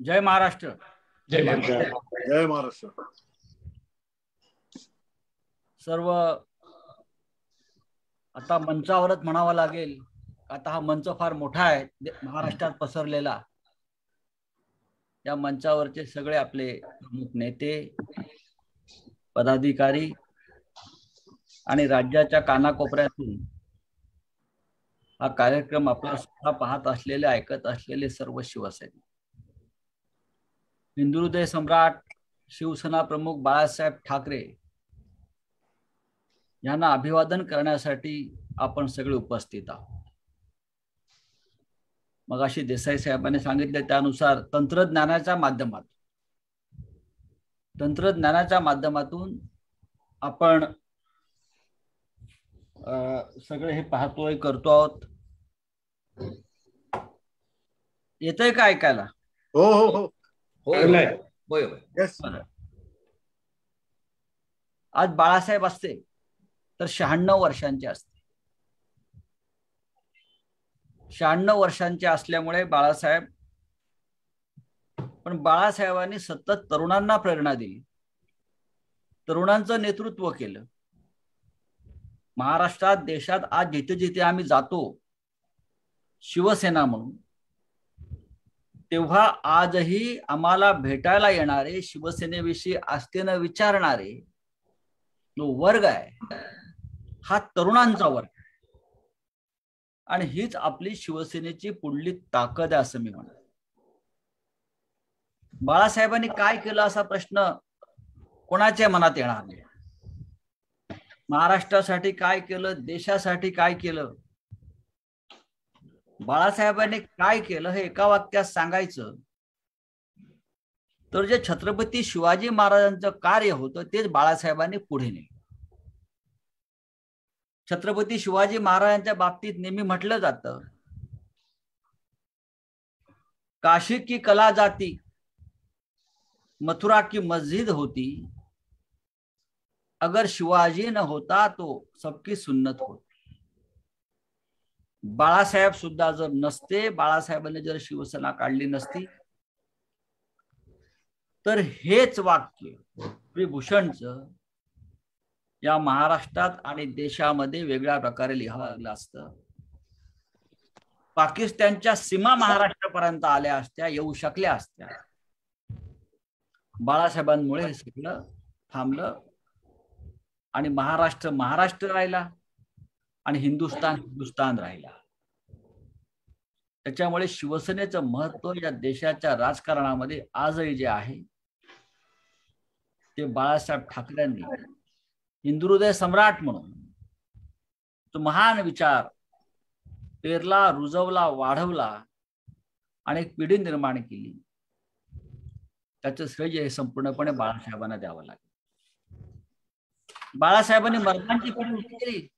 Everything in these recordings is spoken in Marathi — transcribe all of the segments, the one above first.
जय महाराष्ट्र. जय महाराष्ट्र. जय महाराष्ट्र. सर्व आता मंचावरच म्हणावं लागेल आता हा मंच फार मोठा आहे महाराष्ट्रात पसरलेला. या मंचावरचे सगळे आपले प्रमुख नेते पदाधिकारी आणि राज्याच्या कानाकोपऱ्यातून हा कार्यक्रम आपला स्वतः पाहत असलेले ऐकत असलेले सर्व शिवसैनिक. हिंदुहृदय सम्राट शिवसेना प्रमुख बाळासाहेब ठाकरे यांना अभिवादन करण्यासाठी आपण सगळे उपस्थित आहोत. मग अशी देसाई साहेबांनी सांगितले त्यानुसार तंत्रज्ञानाच्या माध्यमातून तंत्रज्ञानाच्या माध्यमातून आपण सगळे हे पाहतोय करतो आहोत. येतंय का ऐकायला? हो हो हो. होय होय. येस आज बाळासाहेब असते तर शहाण्णव वर्षांचे असते. शहाण्णव वर्षांचे असल्यामुळे बाळासाहेब पण बाळासाहेबांनी सतत तरुणांना प्रेरणा दिली. तरुणांचं नेतृत्व केलं. महाराष्ट्रात देशात आज जिथे जिथे आम्ही जातो शिवसेना म्हणून तेव्हा आजही आम्हाला भेटायला येणारे शिवसेनेविषयी आस्थेनं विचारणारे जो वर्ग आहे हा तरुणांचा वर्ग आणि हीच आपली शिवसेनेची पुढली ताकद आहे असं मी म्हणतो. बाळासाहेबांनी काय केलं असा प्रश्न कोणाच्या मनात येणार नाही? महाराष्ट्रासाठी काय केलं? देशासाठी काय केलं? बाळासाहेबांनी काय केलं हे एका वाक्यात सांगायचं? तर जे छत्रपती शिवाजी महाराजांचं कार्य होतं तेच बाळासाहेबांनी पुढे नेलं. छत्रपती शिवाजी महाराजांच्या बाबतीत नेहमी म्हटलं जातं काशी की कला जाती मथुरा की मस्जिद होती अगर शिवाजी न होता तो सबकी सुन्नत होती. बाळासाहेब सुद्धा जर नसते बाळासाहेबांनी जर शिवसेना काढली नसती तर हेच वाक्य विभूषणचं या महाराष्ट्रात आणि देशामध्ये वेगळ्या प्रकारे लिहावं लागलं असतं. पाकिस्तानच्या सीमा महाराष्ट्रापर्यंत आल्या असत्या येऊ शकल्या असत्या. बाळासाहेबांमुळे हे सगळं थांबलं आणि महाराष्ट्र महाराष्ट्र राहिला आणि हिंदुस्तान हिंदुस्तान राहिला. त्याच्यामुळे शिवसेनेचं महत्त्व या देशाच्या राजकारणामध्ये आजही जे आहे ते बाळासाहेब ठाकरेंनी हिंदुहृदय सम्राट म्हणून तो महान विचार पेरला रुजवला वाढवला आणि एक पिढी निर्माण केली. त्याचं श्रेय हे संपूर्णपणे बाळासाहेबांना द्यावं लागेल. बाळासाहेबांनी मर्दांची पिढी केली.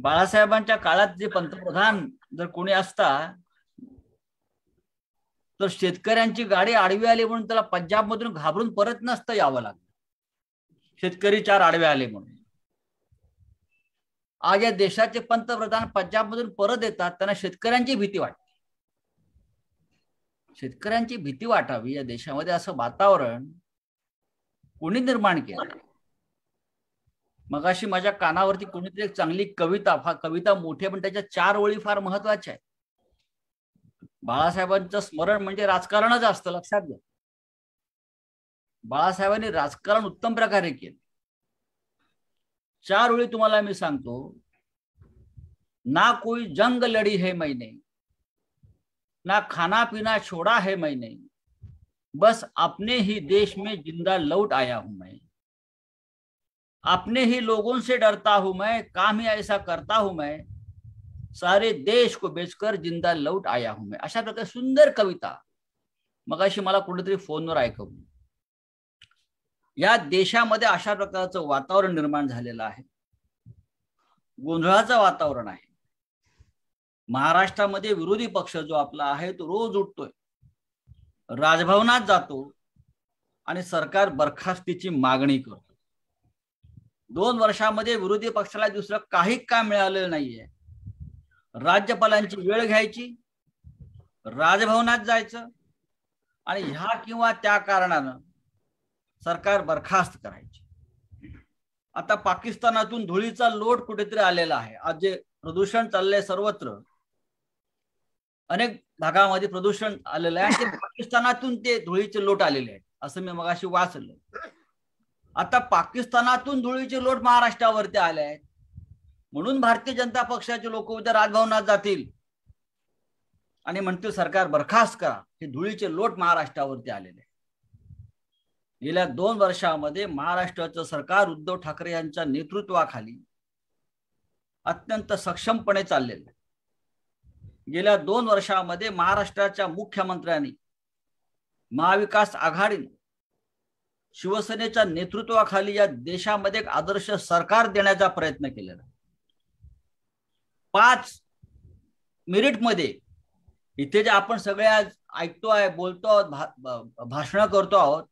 बाळासाहेबांच्या काळात जे पंतप्रधान जर कोणी असता तर शेतकऱ्यांची गाडी आडवी आली म्हणून त्याला पंजाब मधून घाबरून परत नसतं यावं लागलं. शेतकरी चार आडवे आले म्हणून. आज या देशाचे पंतप्रधान पंजाब मधून परत येतात त्यांना शेतकऱ्यांची भीती वाटते. शेतकऱ्यांची भीती वाटावी या देशामध्ये असं वातावरण कोणी निर्माण केलं? मगाशी माझ्या कानावरती कोणीतरी एक चांगली कविता फार कविता मोठी पण त्याच्या चार ओळी फार महत्त्वाच्या आहेत. बाळासाहेबांचं स्मरण म्हणजे राजकारणच असतं लक्षात घ्या. बाळासाहेबांनी राजकारण उत्तम प्रकारे केलं. चार ओळी तुम्हाला मी सांगतो. ना कोई जंग लड़ी है मैंने ना खाना पीना छोड़ा है मैंने बस अपने ही देश में जिंदा लौट आया हूं। अपने ही लोगों से डरता हूं मैं काम ही ऐसा करता हूं मैं सारे देश को बेचकर जिंदा लौट आया हूं मैं। अशा प्रकारे सुंदर कविता मगाशी मला कुठेतरी फोनवर ऐकवली. या देशामध्ये अशा प्रकारचं वातावरण निर्माण झालेलं आहे. गोंधळाचं वातावरण आहे. महाराष्ट्रामध्ये विरोधी पक्ष जो आपला आहे तो रोज उठतोय. राजभवनात जातो आणि सरकार बरखास्तीची मागणी करतो. दोन वर्षामध्ये विरोधी पक्षाला दुसरं काही काम मिळालेलं नाहीये. राज्यपालांची वेळ घ्यायची राजभवनात जायचं आणि ह्या किंवा त्या कारणानं सरकार बरखास्त करायचे. आता पाकिस्तानातून धुळीचा लोट कुठेतरी आलेला आहे. आज जे प्रदूषण चाललंय सर्वत्र अनेक भागामध्ये प्रदूषण आलेलं आहे आणि ते पाकिस्तानातून ते धुळीचे लोट आलेले आहेत असं मी मगाशी वाचलं आता पाकिस्तानातून धुळीचे लोट महाराष्ट्रावरती आले आहेत. म्हणून भारतीय जनता पक्षाचे लोक उद्या राजभवनात जातील. आणि म्हणतील सरकार बरखास्त करा. हे धुळीचे लोट महाराष्ट्रावरती आलेले गेल्या दोन वर्षामध्ये महाराष्ट्राचं सरकार उद्धव ठाकरे यांच्या नेतृत्वाखाली अत्यंत सक्षमपणे चाललेलं आहे. गेल्या दोन वर्षामध्ये महाराष्ट्राच्या मुख्यमंत्र्यांनी महाविकास आघाडीने शिवसेनेच्या नेतृत्वाखाली या देशामध्ये एक आदर्श सरकार देण्याचा प्रयत्न केलेला. पाच मिनिटमध्ये इथे जे आपण सगळे आज ऐकतो आहे बोलतो आहोत भाषण करतो आहोत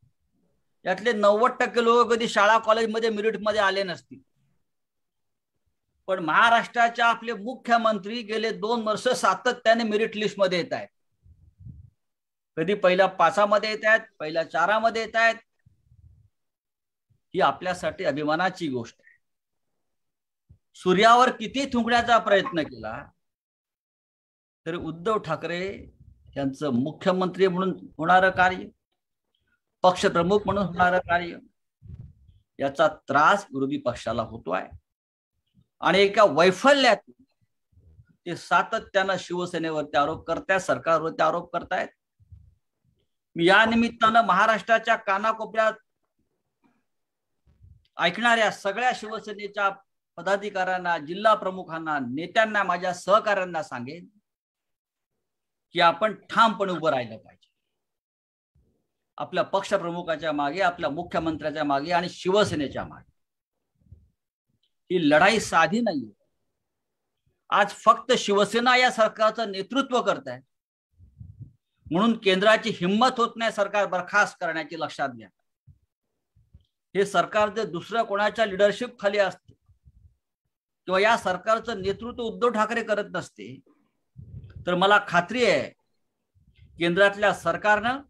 यातले नव्वद टक्के लोक कधी शाळा कॉलेजमध्ये मिरिटमध्ये आले नसतील. पण महाराष्ट्राच्या आपले मुख्यमंत्री गेले दोन वर्ष सातत्याने मेरिट लिस्टमध्ये येत आहेत. कधी पहिल्या पाचामध्ये येत आहेत पहिल्या चारामध्ये येत आहेत ही आपल्यासाठी अभिमानाची गोष्ट आहे. सूर्यावर किती थुंकण्याचा प्रयत्न केला तरी उद्धव ठाकरे यांचं मुख्यमंत्री म्हणून होणारं कार्य पक्षप्रमुख म्हणून होणारं कार्य याचा त्रास विरोधी पक्षाला होतो आहे. आणि एका वैफल्यातून ते सातत्यानं शिवसेनेवरती आरोप करतायत सरकारवरती आरोप करतायत. मी या निमित्तानं महाराष्ट्राच्या कानाकोपऱ्यात ऐकणाऱ्या सगळ्या शिवसेनेच्या पदाधिकाऱ्यांना जिल्हा प्रमुखांना नेत्यांना माझ्या सहकाऱ्यांना सांगेन की आपण ठामपणे उभं राहिलं पाहिजे. आपल्या पक्षप्रमुखाच्या मागे आपल्या मुख्यमंत्र्याच्या मागे आणि शिवसेनेच्या मागे. ही लढाई साधी नाहीये. आज फक्त शिवसेना या सरकारचं नेतृत्व करत आहे म्हणून केंद्राची हिंमत होत नाही सरकार बरखास्त करण्याची लक्षात घ्या. हे सरकार जर दुसऱ्या कोणाच्या लिडरशिप खाली असते किंवा या सरकारचं नेतृत्व उद्धव ठाकरे करत नसते तर मला खात्री आहे केंद्रातल्या सरकारनं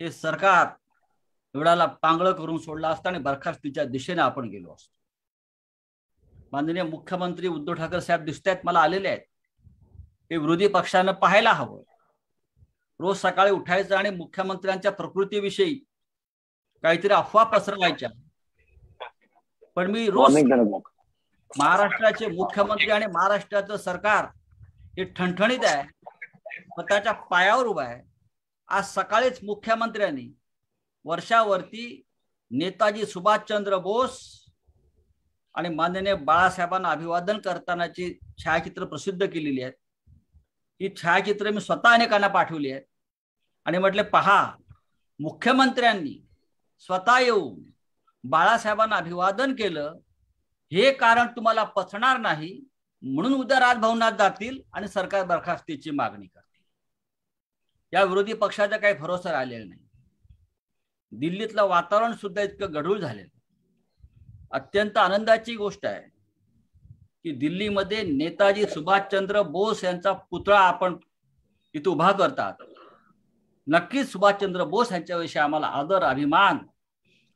हे सरकार एवढ्याला पांगळं करून सोडलं असतं आणि बरखास्तीच्या दिशेने आपण गेलो असतो. माननीय मुख्यमंत्री उद्धव ठाकरे साहेब दिसत आहेत मला आलेले आहेत. हे विरोधी पक्षानं पाहायला हवं. रोज सकाळी उठायचं आणि मुख्यमंत्र्यांच्या प्रकृतीविषयी काहीतरी अफवा पसरवायच्या. पण मी रोज महाराष्ट्राचे मुख्यमंत्री आणि महाराष्ट्राचं सरकार हे ठणठणीत आहे. स्वतःच्या पायावर उभा आहे. आज सकाळीच मुख्यमंत्र्यांनी वर्षावरती नेताजी सुभाषचंद्र बोस आणि माननीय बाळासाहेबांना अभिवादन करतानाची छायाचित्र प्रसिद्ध केलेली आहेत. ही छायाचित्र मी स्वतः अनेकांना पाठवली आहेत. आणि म्हटले पहा मुख्यमंत्र्यांनी स्वतः येऊन बाळासाहेबांना अभिवादन केलं. हे कारण तुम्हाला पचणार नाही म्हणून उद्या राजभवनात जातील आणि सरकार बरखास्तीची मागणी करतील. या विरोधी पक्षाचा काही भरोसा राहिलेला नाही. दिल्लीतलं वातावरण सुद्धा इतकं गढूळ झालेलं अत्यंत आनंदाची गोष्ट आहे की दिल्लीमध्ये नेताजी सुभाषचंद्र बोस यांचा पुतळा आपण इथे उभा करतात. नक्कीच सुभाषचंद्र बोस यांच्याविषयी आम्हाला आदर अभिमान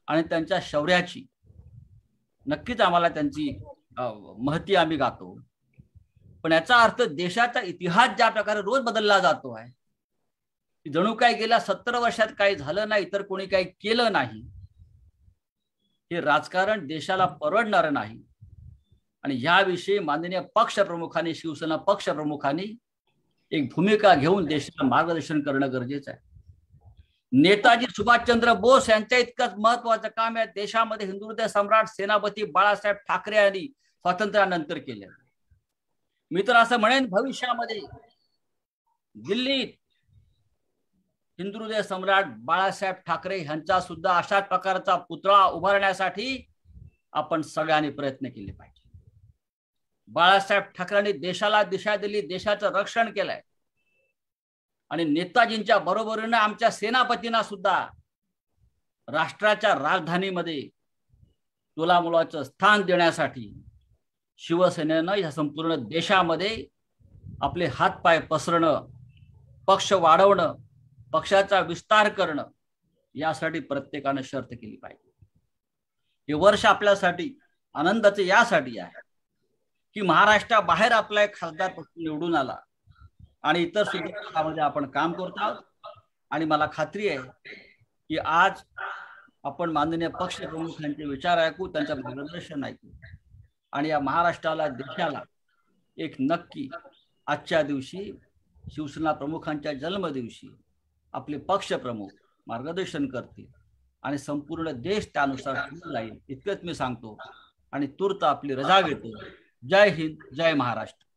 आणि त्यांच्या शौर्याची. नक्कीच आम्हाला त्यांची महती आम्ही गातो. पण याचा अर्थ देशाचा इतिहास ज्या प्रकारे रोज बदलला जातो आहे जणू काय गेल्या सत्तर वर्षात काही झालं नाही तर कोणी काही केलं नाही हे राजकारण देशाला परवडणार नाही. आणि याविषयी माननीय पक्षप्रमुखांनी शिवसेना पक्षप्रमुखांनी एक भूमिका घेऊन देशाला मार्गदर्शन करणं गरजेचं आहे. नेताजी सुभाषचंद्र बोस यांच्या इतकंच महत्वाचं काम आहे. देशामध्ये हिंदुहृदय सम्राट सेनापती बाळासाहेब ठाकरे यांनी स्वातंत्र्यानंतर केले. मी तर असं म्हणेन भविष्यामध्ये दिल्लीत हिंदुहृदय सम्राट बाळासाहेब ठाकरे यांचा सुद्धा अशाच प्रकारचा पुतळा उभारण्यासाठी आपण सगळ्यांनी प्रयत्न केले पाहिजे. बाळासाहेब ठाकरेंनी देशाला दिशा दिली देशाचं रक्षण केलंय. आणि नेताजींच्या बरोबरीनं आमच्या सेनापतींना सुद्धा राष्ट्राच्या राजधानीमध्ये मुलाचं स्थान देण्यासाठी शिवसेनेनं या संपूर्ण देशामध्ये आपले हातपाय पसरणं पक्ष वाढवणं पक्षाचा विस्तार करणं यासाठी प्रत्येकानं शर्त केली पाहिजे. हे वर्ष आपल्यासाठी आनंदाचे यासाठी आहे की महाराष्ट्राबाहेर आपला एक खासदार पक्ष निवडून आला. आणि इतर सुद्धा आपण काम करत आहोत. आणि मला खात्री आहे की आज आपण माननीय पक्ष प्रमुखांचे विचार ऐकू त्यांचं मार्गदर्शन ऐकू. आणि या महाराष्ट्राला देशाला एक नक्की आजच्या दिवशी शिवसेना प्रमुखांच्या जन्मदिवशी आपले पक्ष प्रमुख मार्गदर्शन करतील. आणि संपूर्ण देश त्यानुसार जाईल इतकंच मी सांगतो. आणि तूर्त आपली रजा घेतो. जय हिंद जय महाराष्ट्र.